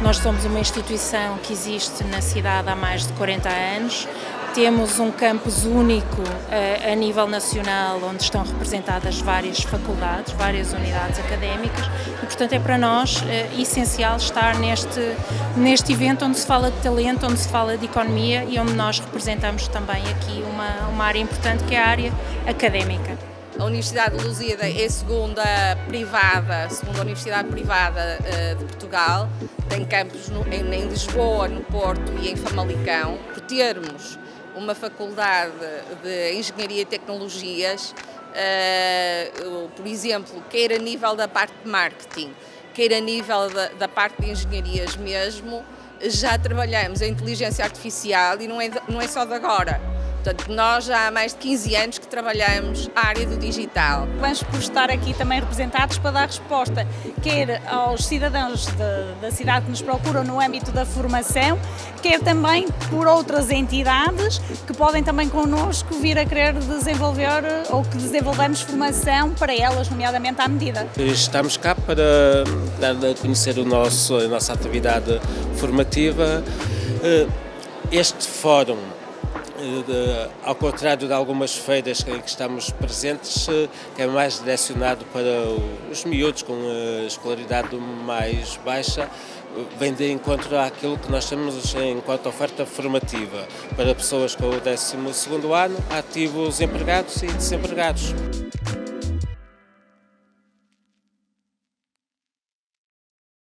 Nós somos uma instituição que existe na cidade há mais de 40 anos. Temos um campus único uh, a nível nacional, onde estão representadas várias faculdades, várias unidades académicas, e portanto é para nós uh, essencial estar neste, neste evento onde se fala de talento, onde se fala de economia e onde nós representamos também aqui uma, uma área importante que é a área académica. A Universidade de Lusíada é a segunda privada, segunda universidade privada uh, de Portugal, tem campos no, em, Lisboa, no Porto e em Famalicão. Por termos uma faculdade de Engenharia e Tecnologias, uh, por exemplo, quer a nível da parte de marketing, quer a nível da, da parte de engenharias mesmo, já trabalhamos a inteligência artificial e não é, não é só de agora Portanto, nós já há mais de 15 anos que trabalhamos a área do digital. Vamos por estar aqui também representados para dar resposta, quer aos cidadãos de, da cidade que nos procuram no âmbito da formação, quer também por outras entidades que podem também connosco vir a querer desenvolver ou que desenvolvemos formação para elas, nomeadamente à medida. Estamos cá para dar a conhecer o nosso, a nossa atividade formativa. Eh, este fórum ao contrário de algumas feiras em que estamos presentes, eh, que é mais direcionado para os miúdos com escolaridade mais baixa, vem de encontro àquilo que nós temos enquanto oferta formativa para pessoas com o 12º ano, ativos empregados e desempregados.